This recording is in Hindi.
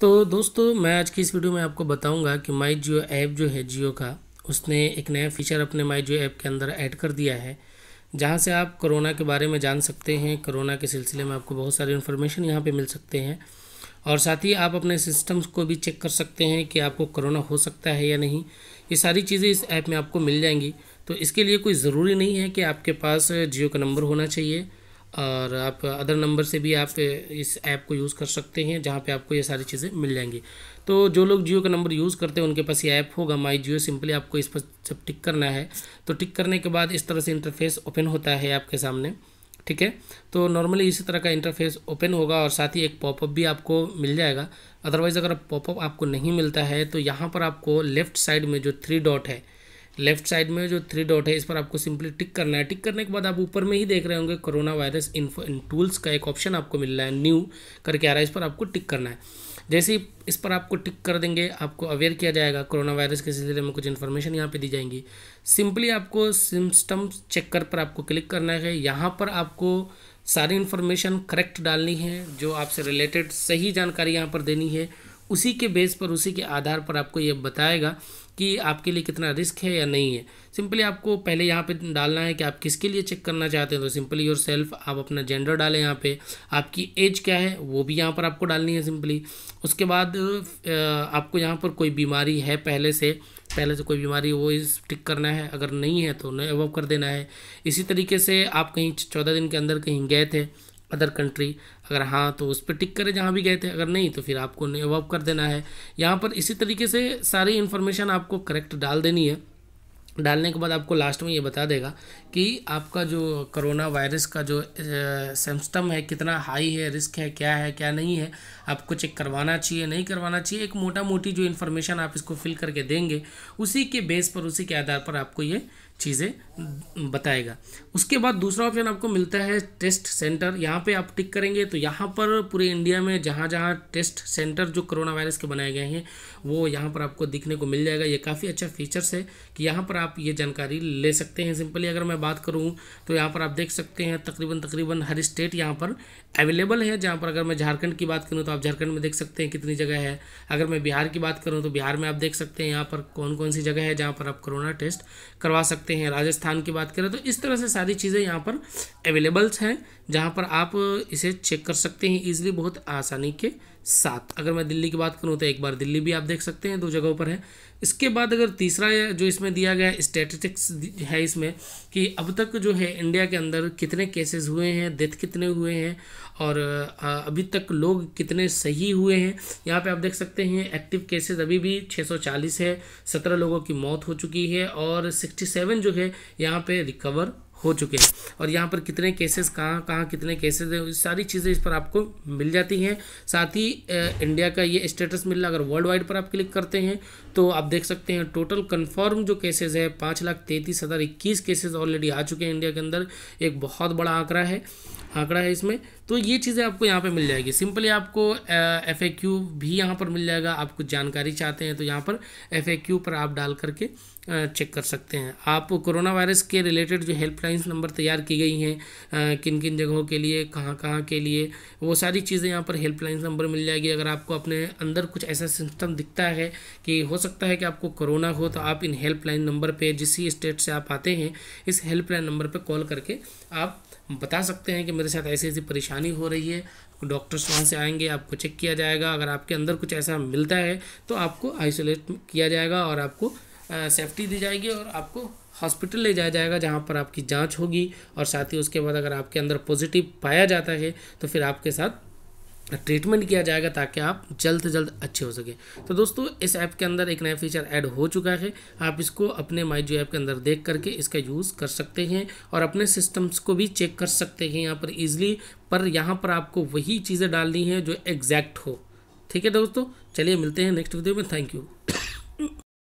तो दोस्तों, मैं आज की इस वीडियो में आपको बताऊँगा कि माई जियो ऐप जो है जियो का, उसने एक नया फीचर अपने माई जियो ऐप के अंदर ऐड कर दिया है, जहाँ से आप कोरोना के बारे में जान सकते हैं। कोरोना के सिलसिले में आपको बहुत सारी इन्फॉर्मेशन यहाँ पे मिल सकते हैं, और साथ ही आप अपने सिस्टम्स को भी चेक कर सकते हैं कि आपको कोरोना हो सकता है या नहीं। ये सारी चीज़ें इस ऐप में आपको मिल जाएँगी। तो इसके लिए कोई ज़रूरी नहीं है कि आपके पास जियो का नंबर होना चाहिए। और आप अदर नंबर से भी आप इस ऐप को यूज़ कर सकते हैं, जहाँ पे आपको ये सारी चीज़ें मिल जाएँगी। तो जो लोग जियो का नंबर यूज़ करते हैं, उनके पास ये ऐप होगा माई जियो सिंपली आपको इस पर जब टिक करना है तो टिक करने के बाद इस तरह से इंटरफेस ओपन होता है आपके सामने, ठीक है? तो नॉर्मली इसी तरह का इंटरफेस ओपन होगा और साथ ही एक पॉपअप भी आपको मिल जाएगा। अदरवाइज़ अगर पॉपअप आपको नहीं मिलता है तो यहाँ पर आपको लेफ़्ट साइड में जो थ्री डॉट है लेफ़्ट साइड में जो थ्री डॉट है, इस पर आपको सिंपली टिक करना है। टिक करने के बाद आप ऊपर में ही देख रहे होंगे corona virus info in tools का एक ऑप्शन आपको मिल रहा है न्यू करके आ रहा है, इस पर आपको टिक करना है। जैसे ही इस पर आपको टिक कर देंगे, आपको अवेयर किया जाएगा कोरोना वायरस के सिलसिले में कुछ इन्फॉर्मेशन यहाँ पे दी जाएँगी। सिंपली आपको सिम्स्टम चेकर पर आपको क्लिक करना है। यहाँ पर आपको सारी इन्फॉर्मेशन करेक्ट डालनी है, जो आपसे रिलेटेड सही जानकारी यहाँ पर देनी है। उसी के बेस पर, उसी के आधार पर आपको ये बताएगा कि आपके लिए कितना रिस्क है या नहीं है। सिंपली आपको पहले यहाँ पे डालना है कि आप किसके लिए चेक करना चाहते हैं। तो सिंपली योर सेल्फ, आप अपना जेंडर डालें यहाँ पे। आपकी एज क्या है, वो भी यहाँ पर आपको डालनी है सिंपली। उसके बाद आपको यहाँ पर कोई बीमारी है पहले से पहले से कोई बीमारी वो इस टिक करना है। अगर नहीं है तो नए अवॉव कर देना है। इसी तरीके से आप कहीं चौदह दिन के अंदर कहीं गए थे अदर कंट्री अगर हाँ तो उस पर टिक करें जहाँ भी गए थे। अगर नहीं तो फिर आपको अवॉव कर देना है। यहाँ पर इसी तरीके से सारी इन्फॉर्मेशन आपको करेक्ट डाल देनी है। डालने के बाद आपको लास्ट में ये बता देगा कि आपका जो कोरोना वायरस का जो सिम्स्टम है, कितना हाई है रिस्क है, क्या है, क्या नहीं है, आपको चेक करवाना चाहिए, नहीं करवाना चाहिए। एक मोटा मोटी जो इन्फॉर्मेशन आप इसको फिल करके देंगे, उसी के बेस पर, उसी के आधार पर आपको ये चीज़ें बताएगा। उसके बाद दूसरा ऑप्शन आपको मिलता है टेस्ट सेंटर यहाँ पे आप टिक करेंगे तो यहाँ पर पूरे इंडिया में जहाँ जहाँ टेस्ट सेंटर जो कोरोना वायरस के बनाए गए हैं, वो यहाँ पर आपको दिखने को मिल जाएगा। ये काफ़ी अच्छा फीचर्स है कि यहाँ पर आप ये जानकारी ले सकते हैं सिंपली अगर मैं बात करूँ तो यहाँ पर आप देख सकते हैं तकरीबन तकरीबन हर स्टेट यहाँ पर अवेलेबल है। जहाँ पर अगर मैं झारखंड की बात करूँ तो आप झारखंड में देख सकते हैं कितनी जगह है। अगर मैं बिहार की बात करूँ तो बिहार में आप देख सकते हैं यहाँ पर कौन कौन सी जगह है जहाँ पर आप कोरोना टेस्ट करवा सकते हैं। राजस्थान की बात करें तो इस तरह से सारी चीज़ें यहाँ पर अवेलेबल्स हैं, जहाँ पर आप इसे चेक कर सकते हैं ईजिली बहुत आसानी के साथ। अगर मैं दिल्ली की बात करूँ तो एक बार दिल्ली भी आप देख सकते हैं, दो जगहों पर है। इसके बाद अगर तीसरा जो इसमें दिया गया स्टेटिस्टिक्स है इसमें कि अब तक जो है इंडिया के अंदर कितने केसेस हुए हैं डेथ कितने हुए हैं और अभी तक लोग कितने सही हुए हैं, यहाँ पे आप देख सकते हैं एक्टिव केसेस अभी भी 640 है 17 लोगों की मौत हो चुकी है और 67 जो है, यहाँ पे रिकवर हो चुके हैं। और यहाँ पर कितने केसेस कहाँ कहाँ कितने केसेस हैं सारी चीज़ें इस पर आपको मिल जाती हैं। साथ ही इंडिया का ये स्टेटस मिल रहा अगर वर्ल्ड वाइड पर आप क्लिक करते हैं तो आप देख सकते हैं टोटल कन्फर्म जो केसेस है, पाँच लाख तैंतीस हज़ार इक्कीस केसेज ऑलरेडी आ चुके हैं इंडिया के अंदर। एक बहुत बड़ा आंकड़ा है। आंकड़ा है इसमें। तो ये चीज़ें आपको यहाँ पे मिल जाएगी। सिंपली आपको एफ़ क्यू भी यहाँ पर मिल जाएगा। आप कुछ जानकारी चाहते हैं तो यहाँ पर एफ़ ए क्यू पर आप डाल करके चेक कर सकते हैं। आप कोरोना वायरस के रिलेटेड जो हेल्पलाइंस नंबर तैयार की गई हैं किन किन जगहों के लिए कहाँ कहाँ के लिए, वो सारी चीज़ें यहाँ पर हेल्पलाइन नंबर मिल जाएगी। अगर आपको अपने अंदर कुछ ऐसा सिस्टम दिखता है कि हो सकता है कि आपको कोरोना हो तो आप इन हेल्पलाइन नंबर पर जिस स्टेट से आप आते हैं, इस हेल्पलाइन नंबर पर कॉल करके आप बता सकते हैं कि मेरे साथ ऐसी ऐसी परेशानी हो रही है। डॉक्टर्स वहाँ से आएँगे, आपको चेक किया जाएगा। अगर आपके अंदर कुछ ऐसा मिलता है तो आपको आइसोलेट किया जाएगा और आपको सेफ्टी दी जाएगी और आपको हॉस्पिटल ले जाया जाएगा, जहाँ पर आपकी जाँच होगी। और साथ ही उसके बाद अगर आपके अंदर पॉजिटिव पाया जाता है तो फिर आपके साथ ट्रीटमेंट किया जाएगा ताकि आप जल्द से जल्द अच्छे हो सके। तो दोस्तों, इस ऐप के अंदर एक नया फीचर ऐड हो चुका है। आप इसको अपने माई जो ऐप के अंदर देख करके इसका यूज़ कर सकते हैं और अपने सिस्टम्स को भी चेक कर सकते हैं यहाँ पर ईजिली पर यहाँ पर आपको वही चीज़ें डालनी है जो एग्जैक्ट हो। ठीक है दोस्तों? चलिए मिलते हैं नेक्स्ट वीडियो में। Thank you